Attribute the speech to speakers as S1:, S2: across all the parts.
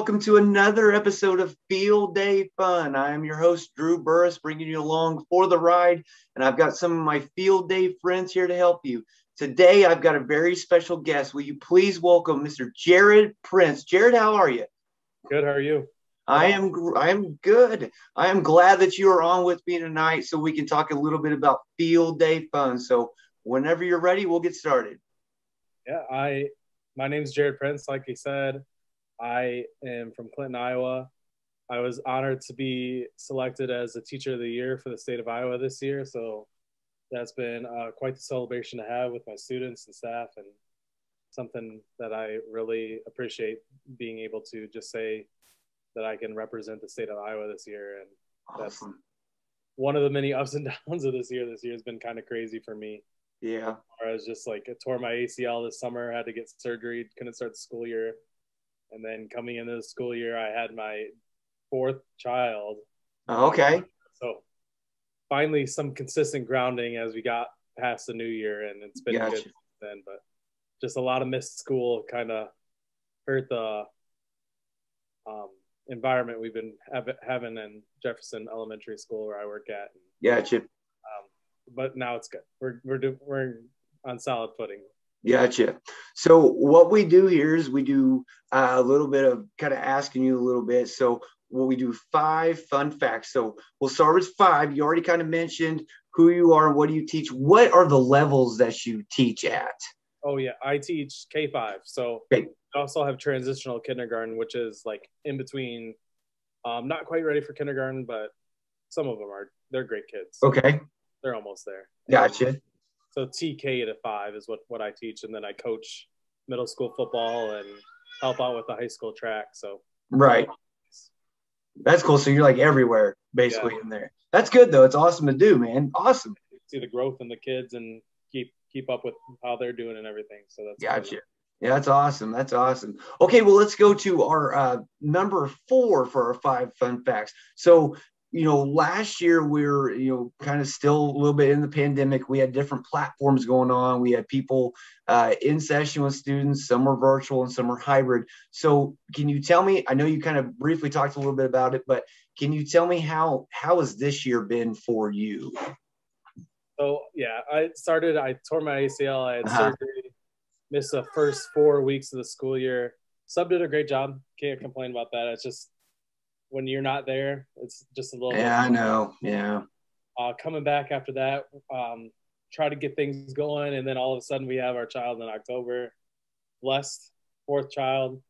S1: welcome to another episode of Field Day Fun. I am your host, Drew Burris, bringing you along for the ride, and I've got some of my Field Day friends here to help you. Today, I've got a very special guest. Will you please welcome Mr. Jaryd Prince? Jaryd, how are you?
S2: Good. How are you?
S1: I am. I am good. I am glad that you are on with me tonight, so we can talk a little bit about Field Day Fun. So, whenever you're ready, we'll get started.
S2: Yeah, I. My name's Jaryd Prince. Like you said, I am from Clinton, Iowa. I was honored to be selected as the Teacher of the Year for the state of Iowa this year. So that's been uh, quite the celebration to have with my students and staff, and something that I really appreciate being able to just say that I can represent the state of Iowa this year. And that's one of the many ups and downs of this year. This year has been kind of crazy for me.
S1: Yeah.
S2: I was just like I tore my ACL this summer, had to get surgery, couldn't start the school year. And then coming into the school year, I had my fourth child.
S1: Okay.
S2: So finally some consistent grounding as we got past the new year and it's been
S1: Gotcha.
S2: good then. But just a lot of missed school kind of hurt the um, environment we've been have, having in Jefferson Elementary School where I work at.
S1: Gotcha.
S2: Um, but now it's good. We're we're do, we're on solid footing.
S1: Gotcha. So what we do here is we do uh, a little bit of kind of asking you a little bit. So what we do five fun facts. So we'll start with five. You already kind of mentioned who you are and what do you teach. What are the levels that you teach at?
S2: Oh yeah, I teach K five. So. I also have transitional kindergarten, which is like in between. Um, not quite ready for kindergarten, but some of them are. They're great kids.
S1: Okay.
S2: They're almost there.
S1: Gotcha.
S2: So TK to five is what what I teach, and then I coach middle school football and help out with the high school track. So
S1: Right. That's cool. So you're like everywhere basically in there. That's good though. It's awesome to do, man. Awesome.
S2: see the growth in the kids and keep keep up with how they're doing and everything. So that's
S1: Gotcha. Yeah, that's awesome. That's awesome. Okay, well, let's go to our uh, number four for our five fun facts. So, you know, last year we were, you know, kind of still a little bit in the pandemic. We had different platforms going on. We had people uh, in session with students. Some were virtual and some were hybrid. So, can you tell me? I know you kind of briefly talked a little bit about it, but can you tell me how how has this year been for you?
S2: So yeah, I started. I tore my ACL. I had
S1: Uh-huh.
S2: surgery. Missed the first four weeks of the school year. Sub did a great job. Can't complain about that. It's just when you're not there, it's just a little.
S1: Yeah, I know. Yeah.
S2: Uh, coming back after that, um, try to get things going, and then all of a sudden we have our child in October. Blessed, fourth child.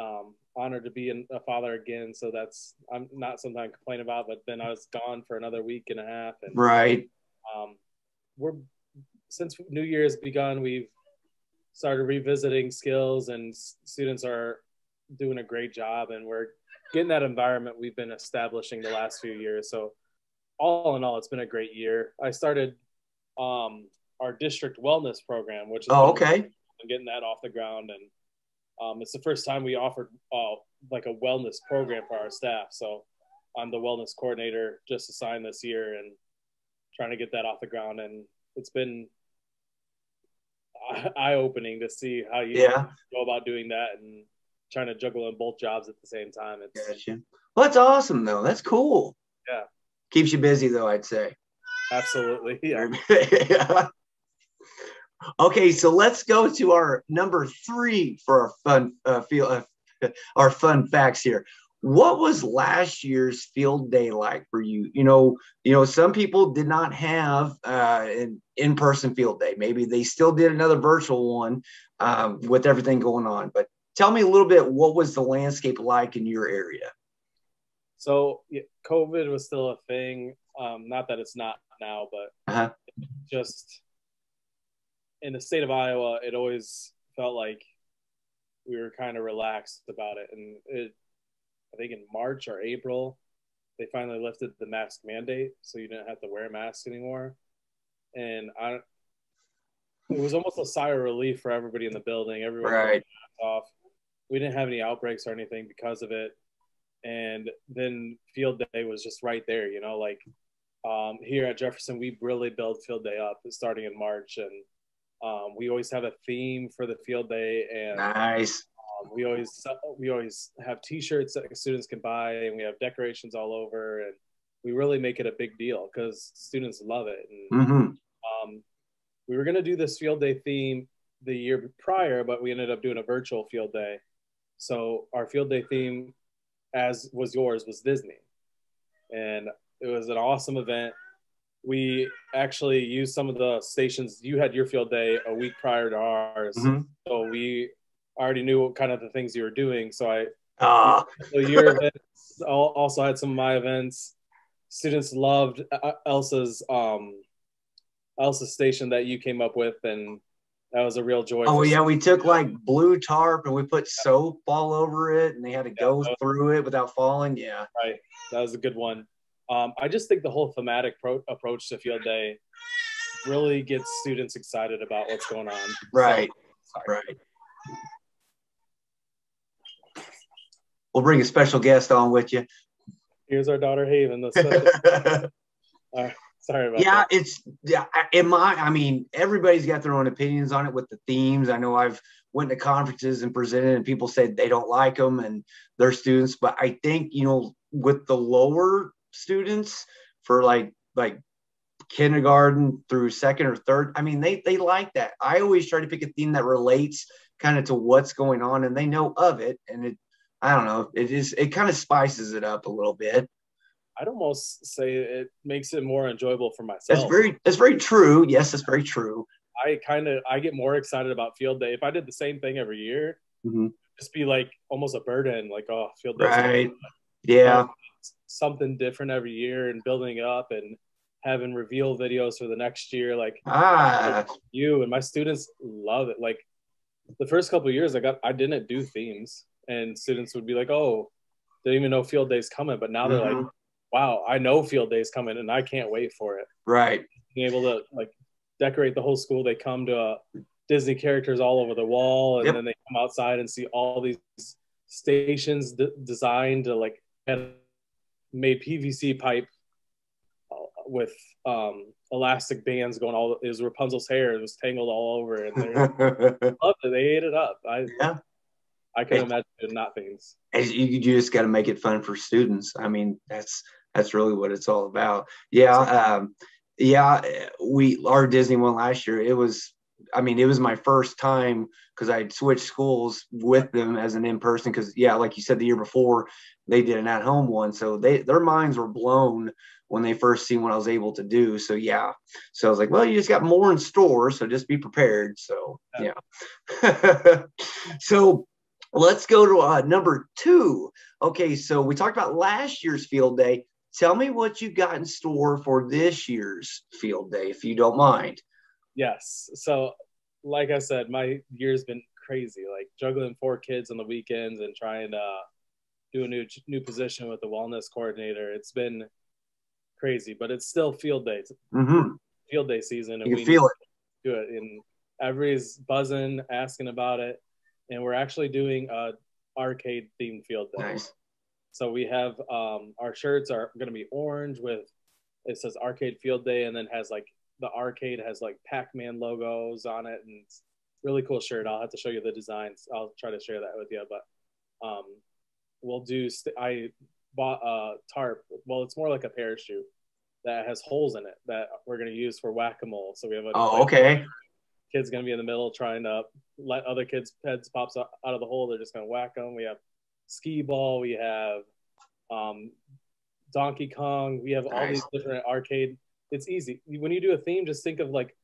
S2: Um, honored to be a father again. So that's I'm not something I complain about. But then I was gone for another week and a half, and
S1: Right.
S2: um, we're since New Year's begun, we've started revisiting skills, and students are doing a great job, and we're getting that environment we've been establishing the last few years. So, all in all, it's been a great year. I started um, our district wellness program, which is
S1: Oh, okay.
S2: getting that off the ground, and um, it's the first time we offered uh, like a wellness program for our staff. So, I'm the wellness coordinator just assigned this year, and trying to get that off the ground and it's been eye opening to see how you
S1: Yeah.
S2: go about doing that and trying to juggle in both jobs at the same time. It's
S1: Gotcha. Well, that's awesome though. That's cool.
S2: Yeah.
S1: Keeps you busy though, I'd say.
S2: absolutely yeah.
S1: Yeah. Okay, so let's go to our number three for our fun uh, feel uh, our fun facts here. What was last year's field day like for you? You know, you know, some people did not have uh, an in-person field day. Maybe they still did another virtual one um, with everything going on. But tell me a little bit. What was the landscape like in your area?
S2: So COVID was still a thing. Um, not that it's not now, but
S1: Uh-huh.
S2: just in the state of Iowa, it always felt like we were kind of relaxed about it. And it, I think in March or April, they finally lifted the mask mandate, so you didn't have to wear a mask anymore. And I, it was almost a sigh of relief for everybody in the building. Everyone
S1: Right.
S2: off. We didn't have any outbreaks or anything because of it. And then field day was just right there, you know, like um, here at Jefferson, we really build field day up starting in March. And um, we always have a theme for the field day. And
S1: Nice.
S2: Um, we always we always have T-shirts that students can buy, and we have decorations all over, and we really make it a big deal because students love it. And,
S1: Mm-hmm.
S2: um, we were going to do this field day theme the year prior, but we ended up doing a virtual field day. So our field day theme, as was yours, was Disney, and it was an awesome event. We actually used some of the stations. You had your field day a week prior to ours,
S1: Mhm.
S2: so we already knew what kind of the things you were doing. So I
S1: Ah,
S2: so your events also had some of my events. Students loved uh, Elsa's um, Elsa's station that you came up with, and that was a real joy.
S1: oh yeah, we took like blue tarp and we put soap all over it, and they had to go
S2: Yeah.
S1: through it without falling. Yeah.
S2: Right, that was a good one. Um, I just think the whole thematic pro- approach to field day really gets students excited about what's going on.
S1: Right.
S2: So.
S1: Right. We'll bring a special guest on with you.
S2: Here's our daughter Haven. The special- sorry about
S1: yeah,
S2: that.
S1: it's yeah. In my, I mean, everybody's got their own opinions on it with the themes. I know I've went to conferences and presented, and people said they don't like them and their students. But I think you know, with the lower students for like like kindergarten through second or third, I mean, they they like that. I always try to pick a theme that relates kind of to what's going on, and they know of it, and it. I don't know. It is. It kind of spices it up a little bit.
S2: I'd almost say it makes it more enjoyable for myself.
S1: That's very. That's very true. Yes, that's very true.
S2: I kind of I get more excited about field day. If I did the same thing every year,
S1: Mhm.
S2: just be like almost a burden. Like oh, field day,
S1: Right. Yeah.
S2: something different every year, and building it up and having reveal videos for the next year. Like
S1: Ah.
S2: you and my students love it. Like the first couple of years, I got I didn't do themes, and students would be like, oh, they didn't even know field day's coming. But now they're like,
S1: Mhm.
S2: Wow, I know field day's coming, and I can't wait for it.
S1: Right.
S2: being able to like decorate the whole school. They come to uh, Disney characters all over the wall, and
S1: Yep.
S2: then they come outside and see all these stations d- designed to like made PVC pipe uh, with um, elastic bands going all. It was Rapunzel's hair. It was tangled all over, and they loved it. They ate it up. I
S1: Yeah.
S2: I
S1: can't
S2: imagine not things.
S1: You, you just got to make it fun for students. I mean, that's that's really what it's all about. Yeah. Um, yeah. We our Disney one last year. It was. I mean, it was my first time because I switched schools with them as an in person. Because yeah, like you said, the year before they did an at home one, so they their minds were blown when they first seen what I was able to do. So yeah, so I was like, well, you just got more in store, so just be prepared. So yeah. so let's go to uh, number two. Okay, so we talked about last year's field day. Tell me what you got in store for this year's field day, if you don't mind.
S2: Yes. So, like I said, my year's been crazy. Like juggling four kids on the weekends and trying to do a new new position with the wellness coordinator. It's been crazy, but it's still field day,
S1: Mm-hmm.
S2: field day season, and
S1: You
S2: we
S1: feel it.
S2: do it. And everybody's buzzing, asking about it, and we're actually doing a arcade themed field day.
S1: Nice.
S2: So we have um, our shirts are going to be orange with it says Arcade Field Day, and then has like the arcade has like Pac-Man logos on it, and it's really cool shirt. I'll have to show you the designs. I'll try to share that with you, but um, we'll do. St- I bought a tarp. Well, it's more like a parachute that has holes in it that we're going to use for whack-a-mole. So we have a
S1: Oh, okay.
S2: kid's going to be in the middle trying to let other kids' heads pops out out of the hole. They're just going to whack them. We have skee ball. We have um, Donkey Kong. We have all
S1: Nice.
S2: these different arcade. It's easy when you do a theme. Just think of like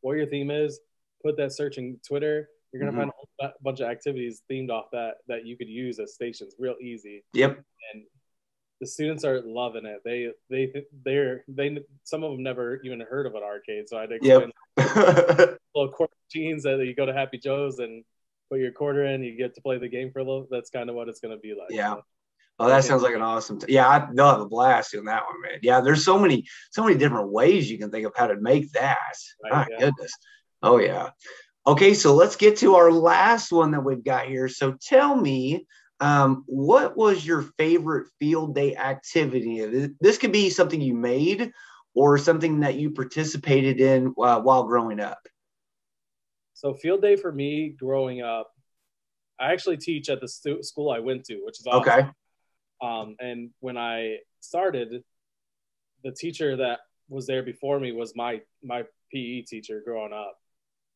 S2: what your theme is. Put that search in Twitter. You're gonna
S1: Mhm.
S2: find a whole bunch of activities themed off that that you could use as stations. Real easy
S1: Yep.
S2: and the students are loving it. They they they're they some of them never even heard of an arcade, so I'd explain
S1: Yep.
S2: little quarter machines that you go to Happy Joe's and put your quarter in. You get to play the game for a little. That's kind of what it's going to be like.
S1: Yeah.
S2: So,
S1: Oh, that sounds like an awesome. T- yeah, I, they'll have a blast doing that one, man. Yeah, there's so many, so many different ways you can think of how to make that.
S2: Right,
S1: My
S2: yeah.
S1: goodness. Oh yeah. Okay, so let's get to our last one that we've got here. So tell me, um, what was your favorite field day activity? This could be something you made or something that you participated in uh, while growing up.
S2: So field day for me growing up I actually teach at the stu- school I went to, which is awesome.
S1: Okay.
S2: Um, and when I started, the teacher that was there before me was my my PE teacher growing up.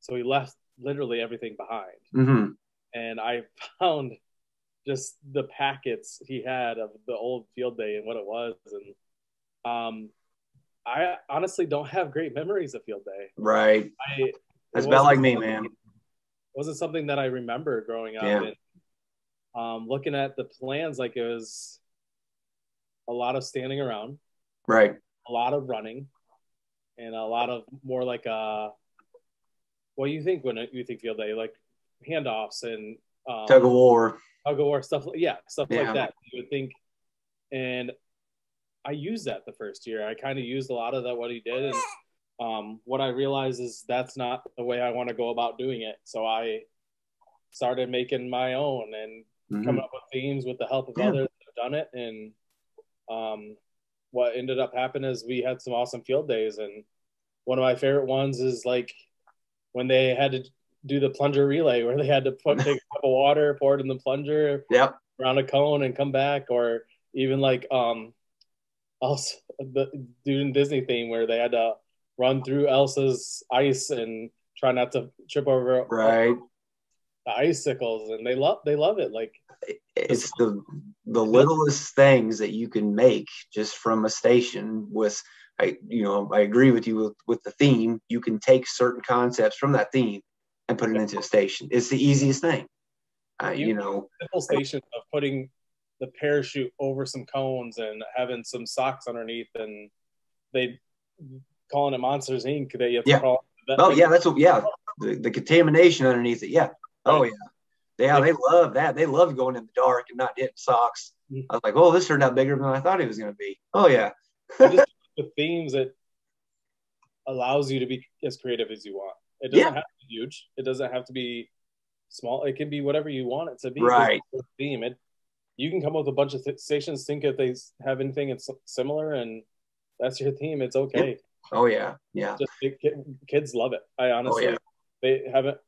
S2: So he left literally everything behind.
S1: hmm
S2: And I found just the packets he had of the old field day and what it was. And um, I honestly don't have great memories of field day.
S1: Right.
S2: I,
S1: That's about like me, man.
S2: wasn't something that I remember growing up.
S1: Yeah.
S2: And, um, looking at the plans, like it was a lot of standing around,
S1: Right.
S2: a lot of running, and a lot of more like uh what do you think when you think field day? Like handoffs and um,
S1: Tug of war.
S2: tug of war stuff. Yeah, stuff
S1: Yeah.
S2: like that. You would think, and I used that the first year. I kind of used a lot of that what he did, and um, what I realized is that's not the way I want to go about doing it. So I started making my own and
S1: Mhm.
S2: coming up with themes with the help of
S1: Yeah.
S2: others that have done it. And um, what ended up happening is we had some awesome field days. And one of my favorite ones is like when they had to do the plunger relay, where they had to put take a cup of water, pour it in the plunger
S1: Yep.
S2: around a cone, and come back, or even like um, also the doing Disney theme where they had to run through Elsa's ice and try not to trip over
S1: Right.
S2: the icicles, and they love they love it. Like
S1: It's the the littlest things that you can make just from a station with I you know I agree with you with, with the theme you can take certain concepts from that theme and put it into a station it's the easiest thing uh, you know
S2: simple station of putting the parachute over some cones and having some socks underneath, and they calling it Monsters Inc. That you have to
S1: Yeah. Oh yeah that's what yeah the, the contamination underneath it yeah oh yeah yeah they love that they love going in the dark and not hitting socks
S2: Mhm.
S1: I was like oh this turned out bigger than I thought it was going to be oh yeah
S2: just the themes that allows you to be as creative as you want. It doesn't
S1: Yeah.
S2: have to be huge. It doesn't have to be small. It can be whatever you want it to be.
S1: Right.
S2: it's a Theme. It, you can come up with a bunch of th- stations, think if they have anything that's similar, and that's your theme. It's okay.
S1: Oh yeah yeah
S2: Just ki- kids love it. I honestly,
S1: Oh, yeah.
S2: they haven't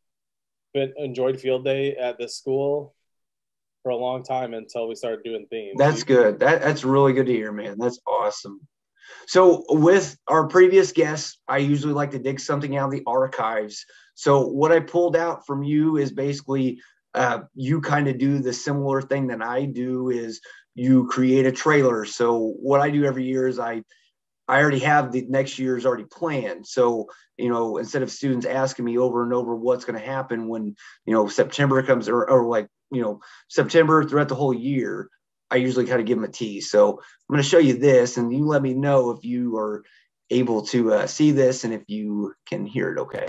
S2: been enjoyed field day at this school for a long time until we started doing themes.
S1: That's good. That that's really good to hear, man. That's awesome. So with our previous guests, I usually like to dig something out of the archives. So what I pulled out from you is basically uh, you kind of do the similar thing that I do is you create a trailer. So what I do every year is I I already have the next year's already planned. So, you know, instead of students asking me over and over what's going to happen when, you know, September comes or, or like, you know, September throughout the whole year, I usually kind of give them a tease. So I'm going to show you this and you let me know if you are able to uh, see this and if you can hear it okay.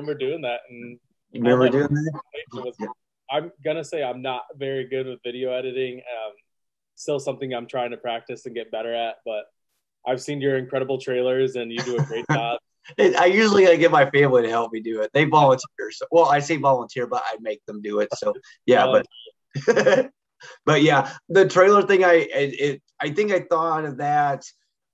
S2: Remember doing that, and
S1: You remember doing that?
S2: was, I'm gonna say I'm not very good with video editing. Um, still something I'm trying to practice and get better at, but I've seen your incredible trailers, and you do a great job.
S1: I usually I get my family to help me do it. They volunteer. So, well, I say volunteer, but I make them do it. So yeah, but but yeah, the trailer thing. I it, it I think I thought of that.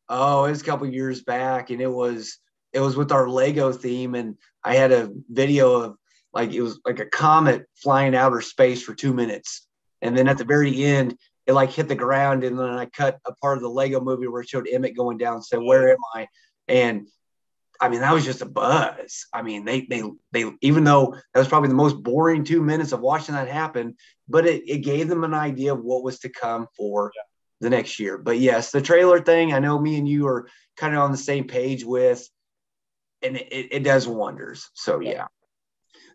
S1: Oh, it was a couple years back, and it was it was with our Lego theme, and I had a video of like it was like a comet flying outer space for two minutes, and then at the very end, it like hit the ground, and then I cut a part of the Lego movie where it showed Emmett going down. So where am I? And I mean, that was just a buzz. I mean, they they they even though that was probably the most boring two minutes of watching that happen, but it, it gave them an idea of what was to come for yeah. the next year. But yes, the trailer thing, I know me and you are kind of on the same page with, and it, it does wonders. So yeah. yeah.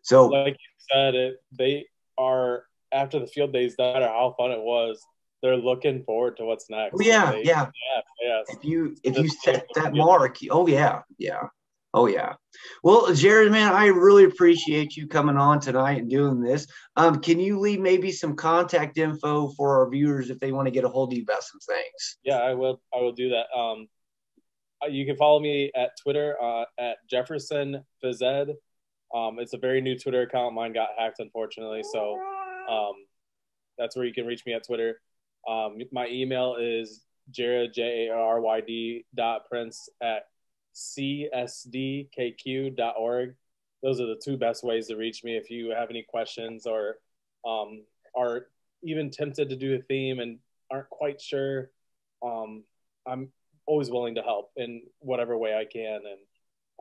S1: So
S2: like you said, it they are after the field days, no matter how fun it was, they're looking forward to what's next.
S1: Oh, yeah, they, yeah, yeah, yeah. If you if you set that mark, oh yeah, yeah, oh yeah. Well, Jaryd, man, I really appreciate you coming on tonight and doing this. Um, can you leave maybe some contact info for our viewers if they want to get a hold of you about some things?
S2: Yeah, I will. I will do that. Um, you can follow me at Twitter uh, at Jefferson Fazed. Um, it's a very new Twitter account. Mine got hacked, unfortunately. So um, that's where you can reach me at Twitter. Um, my email is jaryd, J A R Y D dot prince at csdkq.org. Those are the two best ways to reach me if you have any questions or um, are even tempted to do a theme and aren't quite sure. Um, I'm always willing to help in whatever way I can. And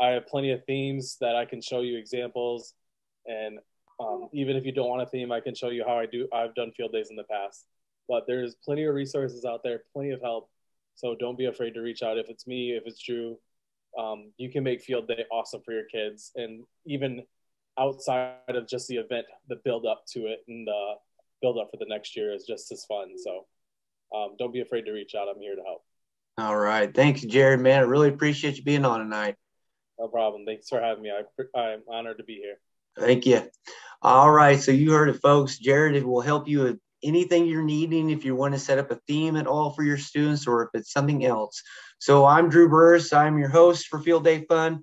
S2: I have plenty of themes that I can show you examples. And um, even if you don't want a theme, I can show you how I do. I've done field days in the past. But there's plenty of resources out there, plenty of help. So don't be afraid to reach out. If it's me, if it's Drew, um, you can make field day awesome for your kids. And even outside of just the event, the build up to it and the build up for the next year is just as fun. So um, don't be afraid to reach out. I'm here to help.
S1: All right. Thanks, Jaryd, man. I really appreciate you being on tonight.
S2: No problem. Thanks for having me. I, I'm honored to be here.
S1: Thank you. All right. So you heard it, folks. Jaryd it will help you with anything you're needing if you want to set up a theme at all for your students or if it's something else. So I'm Drew Burris. I'm your host for Field Day Fun.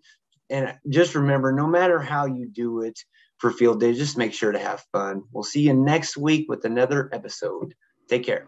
S1: And just remember, no matter how you do it for Field Day, just make sure to have fun. We'll see you next week with another episode. Take care.